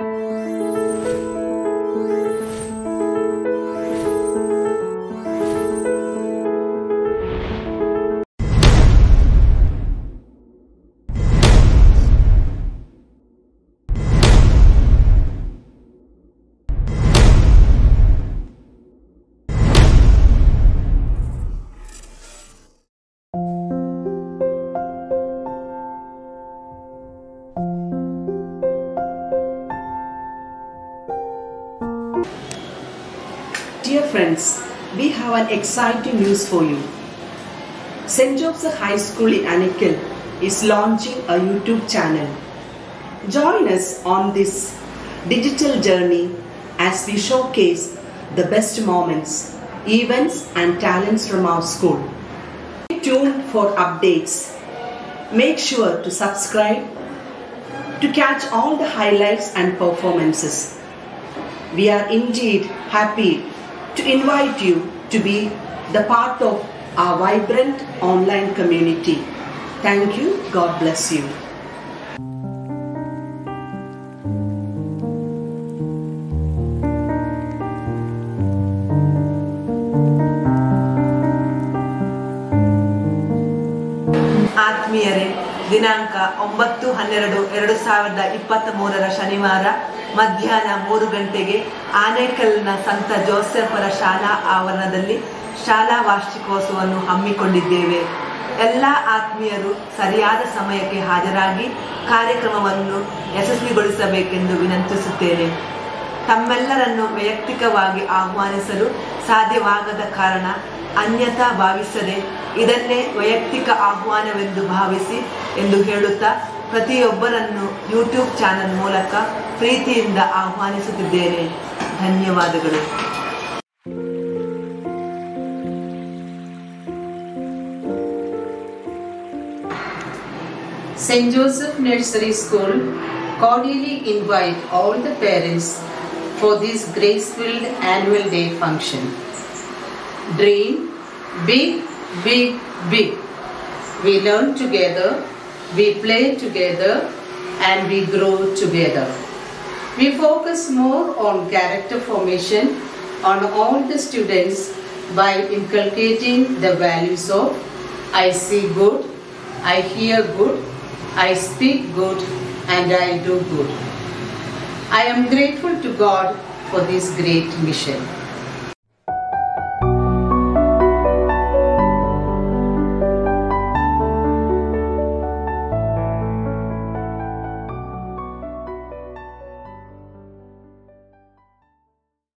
Música Dear friends, we have an exciting news for you. St. Joseph High School in Anekal is launching a YouTube channel. Join us on this digital journey as we showcase the best moments, events, and talents from our school. Stay tuned for updates. Make sure to subscribe to catch all the highlights and performances. We are indeed happy to invite you to be the part of our vibrant online community. Thank you. God bless you. ಆತ್ಮೀಯರೇ, ದಿನಾಂಕ ಒಂಬತ್ತು ಹನ್ನೆರಡು ಎರಡು ಸಾವಿರದ ಇಪ್ಪತ್ತ ಮೂರರ ಶನಿವಾರ ಮಧ್ಯಾಹ್ನ ಮೂರು ಗಂಟೆಗೆ ಆನೇಕಲ್ನ ಸಂತ ಜೋಸೆಫರ ಶಾಲಾ ಆವರಣದಲ್ಲಿ ಶಾಲಾ ವಾರ್ಷಿಕೋತ್ಸವವನ್ನು ಹಮ್ಮಿಕೊಂಡಿದ್ದೇವೆ. ಎಲ್ಲ ಆತ್ಮೀಯರು ಸರಿಯಾದ ಸಮಯಕ್ಕೆ ಹಾಜರಾಗಿ ಕಾರ್ಯಕ್ರಮವನ್ನು ಯಶಸ್ವಿಗೊಳಿಸಬೇಕೆಂದು ವಿನಂತಿಸುತ್ತೇನೆ. ತಮ್ಮೆಲ್ಲರನ್ನು ವೈಯಕ್ತಿಕವಾಗಿ ಆಹ್ವಾನಿಸಲು ಸಾಧ್ಯವಾಗದ ಕಾರಣ ಅನ್ಯತಾ ಭಾವಿಸದೆ ಇದನ್ನೇ ವೈಯಕ್ತಿಕ ಆಹ್ವಾನವೆಂದು ಭಾವಿಸಿ ಎಂದು ಹೇಳುತ್ತಾ ಪ್ರತಿಯೊಬ್ಬರನ್ನು ಯೂಟ್ಯೂಬ್ ಚಾನೆಲ್ ಮೂಲಕ ಪ್ರೀತಿಯಿಂದ ಆಹ್ವಾನಿಸುತ್ತಿದ್ದೇನೆ ಧನ್ಯವಾದಗಳು St. Joseph Nursery School cordially invite all the parents for this grace-filled annual day function. Dream big, big, big. We learn together, we play together, and we grow together. We focus more on character formation on all the students by inculcating the values of I see good, I hear good, I speak good, and I do good. I am grateful to God for this great mission.